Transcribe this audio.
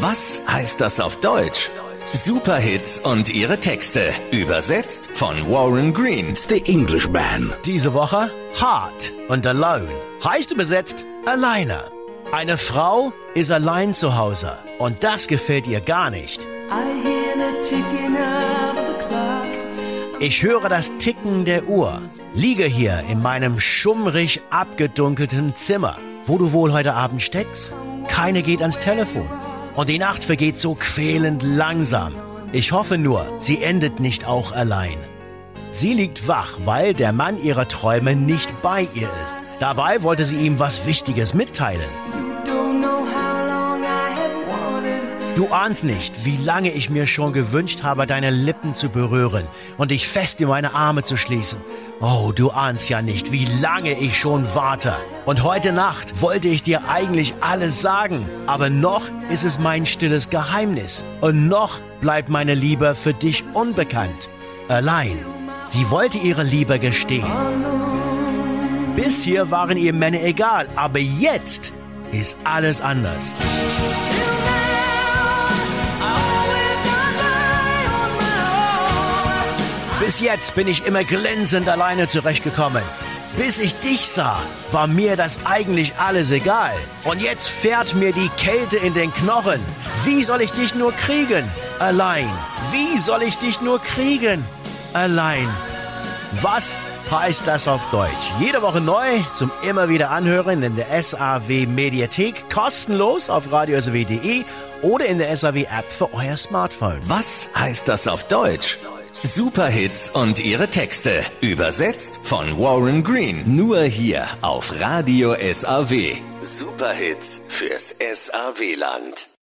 Was heißt das auf Deutsch? Superhits und ihre Texte. Übersetzt von Warren Green. The Englishman. Diese Woche Hard und Alone. Heißt übersetzt alleine. Eine Frau ist allein zu Hause und das gefällt ihr gar nicht. Ich höre das Ticken der Uhr, liege hier in meinem schummrig abgedunkelten Zimmer. Wo du wohl heute Abend steckst? Keine geht ans Telefon. Und die Nacht vergeht so quälend langsam. Ich hoffe nur, sie endet nicht auch allein. Sie liegt wach, weil der Mann ihrer Träume nicht bei ihr ist. Dabei wollte sie ihm was Wichtiges mitteilen. Du ahnst nicht, wie lange ich mir schon gewünscht habe, deine Lippen zu berühren und dich fest in meine Arme zu schließen. Oh, du ahnst ja nicht, wie lange ich schon warte. Und heute Nacht wollte ich dir eigentlich alles sagen, aber noch ist es mein stilles Geheimnis. Und noch bleibt meine Liebe für dich unbekannt. Allein. Sie wollte ihre Liebe gestehen. Bis hier waren ihr Männer egal, aber jetzt ist alles anders. Bis jetzt bin ich immer glänzend alleine zurechtgekommen. Bis ich dich sah, war mir das eigentlich alles egal. Und jetzt fährt mir die Kälte in den Knochen. Wie soll ich dich nur kriegen? Allein. Wie soll ich dich nur kriegen? Allein. Was heißt das auf Deutsch? Jede Woche neu zum immer wieder anhören in der SAW Mediathek, kostenlos auf radiosaw.de oder in der SAW App für euer Smartphone. Was heißt das auf Deutsch? Superhits und ihre Texte. Übersetzt von Warren Green. Nur hier auf Radio SAW. Superhits fürs SAW-Land.